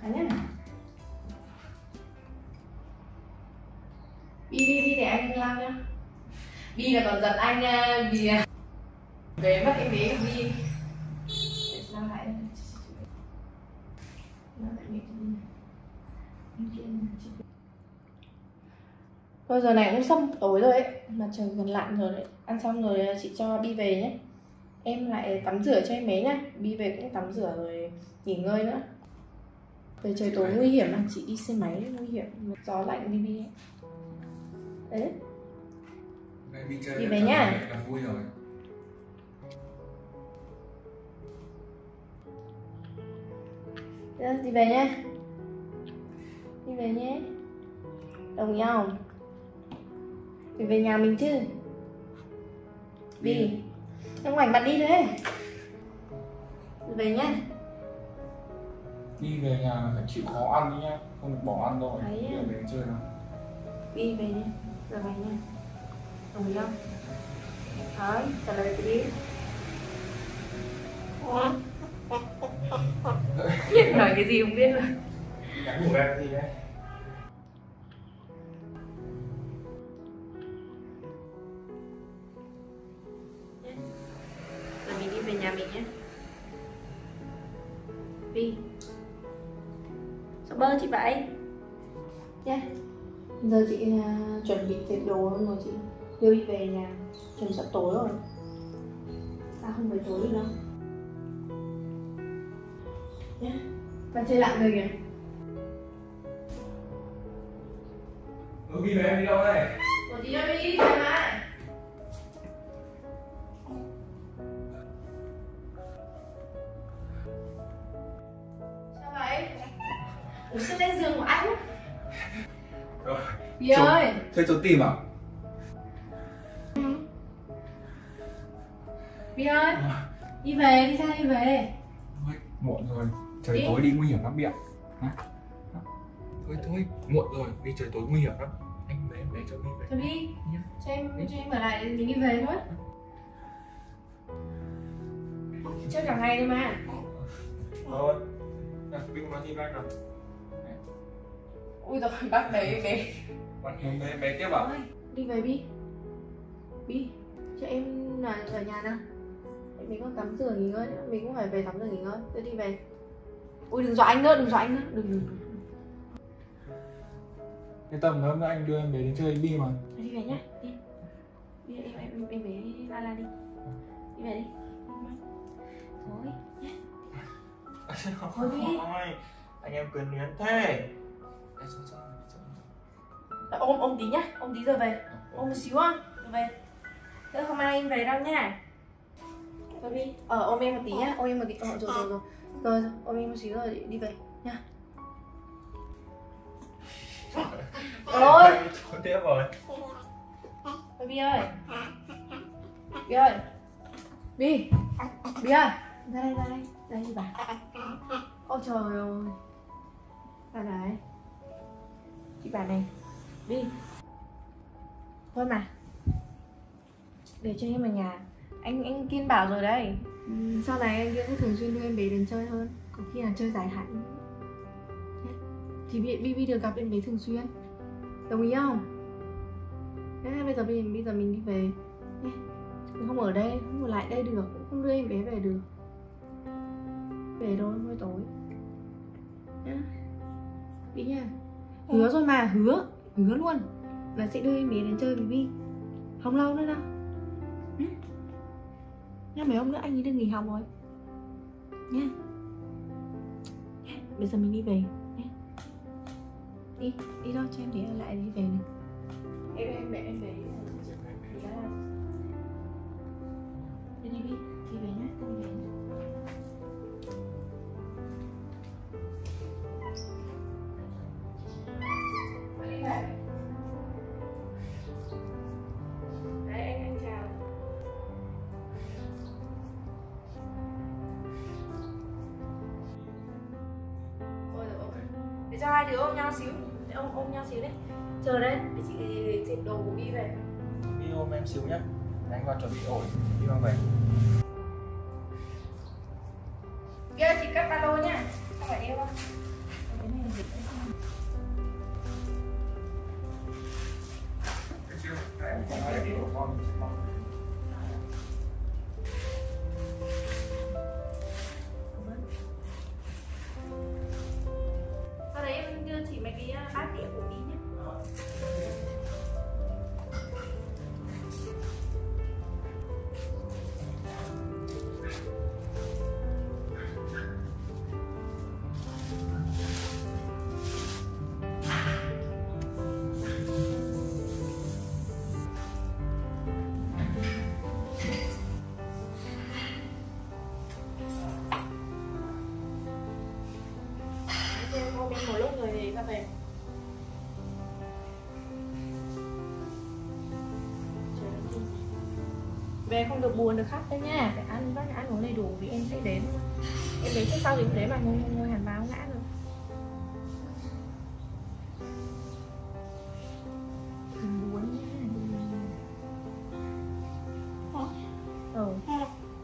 Ăn nhá. Bi, Bi, Bi để anh lao nhá. Bi là còn giận anh nha, vì à, Về mất em bé Bi. Lại lại Thôi giờ này cũng sắp tối rồi ấy Mà trời gần lặn rồi đấy. Ăn xong rồi chị cho Bi về nhé. Em lại tắm rửa cho em bé nhá. Bi về cũng tắm rửa rồi nghỉ ngơi nữa. Về trời tối nguy hiểm là chị đi xe máy nguy hiểm. Gió lạnh Bi Bi ấy. Đấy. Đây, đi về nhá. mẹ là vui rồi. Được, đi về nhá Đi về nhé Đồng ý không? Đi về nhà mình chứ Đi Trong ngoảnh bạn đi Đi về nhá Đi về nhà phải chịu khó ăn đi nhá, không được bỏ ăn rồi. Đấy Đi à. về chơi nào. Đi về nhá Giờ về nhá Đồng ý không? Đấy, trả lời chị đi *laughs* Nói cái gì không biết rồi Nhắn nhủ em gì đấy. Bơ chị vậy? Nha. Giờ chị uh, chuẩn bị tiệc đồ luôn rồi chị đưa đi về nhà chuẩn sắp tối rồi. Sao không về tối được đâu? Nhá. Và chơi lặng rồi kìa. Đi về em đi đâu đây? Ủa chị cho đi thoải mái Ủa sao lên giường của anh? Rồi. Gì ơi? Thế trốn tìm à? Bi ơi Đi về, đi ra đi về Thôi, muộn rồi. Trời Đi. tối đi nguy hiểm lắm Bi ạ. Hả? Thôi thôi, muộn rồi, đi trời tối nguy hiểm lắm. Anh về em về cho đi về. Thôi đi Nhá. Cho em, cho em ở lại mình đi về thôi Chơi cả ngày thôi mà Thôi. Bi nói gì với anh nào? Ui rồi bác đấy bé em về về tiếp à? Đi về Bi Bi, cho em là ở nhà nào Mình còn tắm rửa nghỉ ngơi nữa Mình cũng phải về tắm rửa nghỉ ngơi Tôi đi về Ui đừng dọa anh nữa, đừng dọa anh nữa Đừng. Cái tầm nữa anh đưa em về đến chơi Bi mà. Đi về nhá, đi Đi, em, em, em về La La đi Đi về đi Thôi, nhá Thôi đi. Anh em quyền luyến thế. Sao? Ôm, ôm tí nhá, ôm tí rồi về. Ôm một xíu á, rồi về. Đỡ không mang em về đâu nha Thôi đi, ờ ôm em một tí nhá, ôm em một tí, ờ rồi rồi rồi. Rồi rồi, ôm em một xíu rồi đi về nha Rồi tiếp rồi. Bi ơi. Bi ơi. Bi Bi ơi. Ra đây ra đây. Ra đây bà. Ôi trời ơi. Bà này Chị bà này đi Thôi mà Để cho em ở nhà Anh anh Kiên bảo rồi đấy ừ, Sau này anh Kiên cũng thường xuyên đưa em bé đến chơi hơn Có khi là chơi dài hạn Thì Bi, Bi, Bi được gặp em bé thường xuyên Đồng ý không? Đấy, bây giờ mình bây giờ mình đi về. Mình không ở đây, không ở lại đây được, cũng không đưa em bé về được. Về thôi, mới tối. Đấy, Đi nha. Hứa rồi mà, hứa, hứa luôn là sẽ đưa em bé đến chơi với Vi. Không lâu nữa đâu. Ừ. Nha, mấy hôm nữa anh ấy được nghỉ học rồi. Nha. Nha, Bây giờ mình đi về nhé. Đi, đi đâu cho em bé lại đi về này em em mẹ em về đi đi đi đi về nhá con về nhá. Đấy, anh anh chào Ôi ôi. Để cho hai đứa ôm nhau xíu Để ôm ôm nhau xíu đấy chờ đấy để chị để đồ của Bi về Đi ôm em xíu nhá. Để Anh vào chuẩn bị ổi, đi mang về. Về không được buồn được khóc đâu nha. Phải ăn bác ăn uống đầy đủ vì em sẽ đến. Em đến trước sau thì thế mà ngồi ngồi hẳn báo ngã rồi ừ.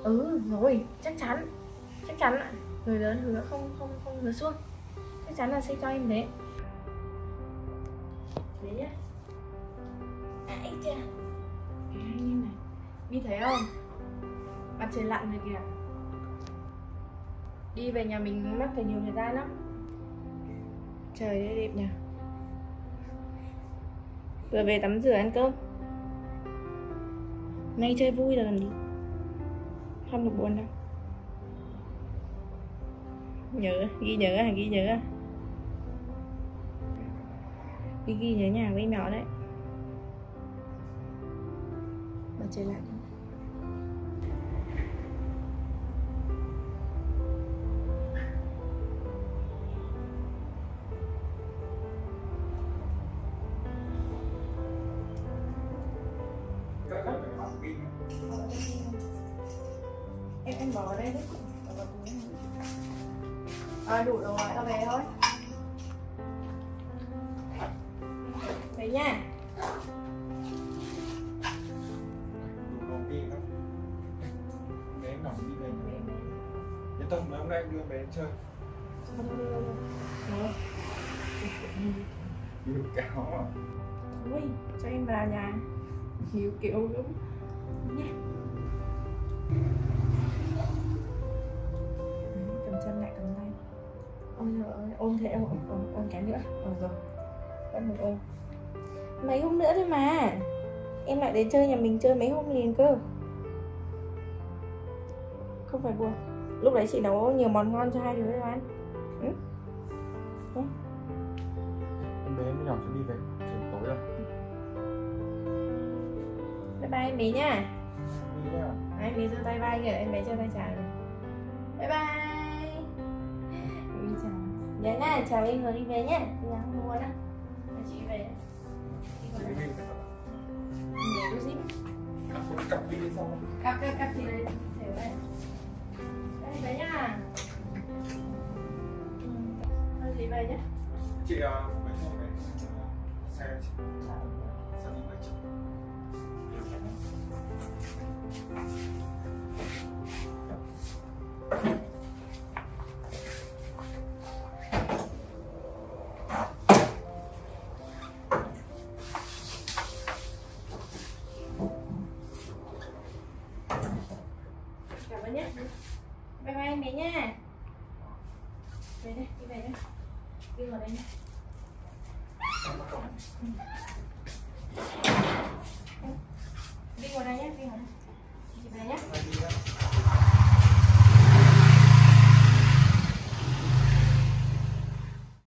Ừ rồi chắc chắn. Chắc chắn người lớn hứa không không không hứa suông chắc chắn là sẽ cho em đấy đấy đi về nhà mình mất phải nhiều thời gian lắm. Trời đây đẹp nhỉ. Vừa về tắm rửa ăn cơm. Nay chơi vui rồi làm gì? Không được buồn đâu nhớ, ghi nhớ à ghi nhớ à. Ghi ghi nhớ nhà với nhỏ đấy. Mà chơi lại em bỏ vào đây đấy à, đủ rồi tao về thôi về nha. Yên tâm, hôm nay anh đưa bé chơi. Yêu cáo à. Ui, cho em vào nhà nhiều kiểu đúng ôm thế ôm, ôm, ôm cái nữa. Ờ rồi. Vẫn một ôm. Mấy hôm nữa thôi mà. Em lại đến chơi nhà mình chơi mấy hôm liền cơ. Không phải buồn. Lúc đấy chị nấu nhiều món ngon cho hai đứa rồi ăn Em bé mới nhỏ cho đi về. Trời tối rồi. bye bye em bé nha. Em bé giơ tay vai kìa. Em bé giơ tay chào. Rồi bye bye. em nhớ nha chào em rồi đi về nhé nào không muốn á Để chị về. Về đôi zip Cặp cặp đi sau. cặp cặp cặp chị đây để đây đây về nhá Ừ. thôi chị về nhé Chị à, mấy hôm này xe chị sao đi mấy chục. cảm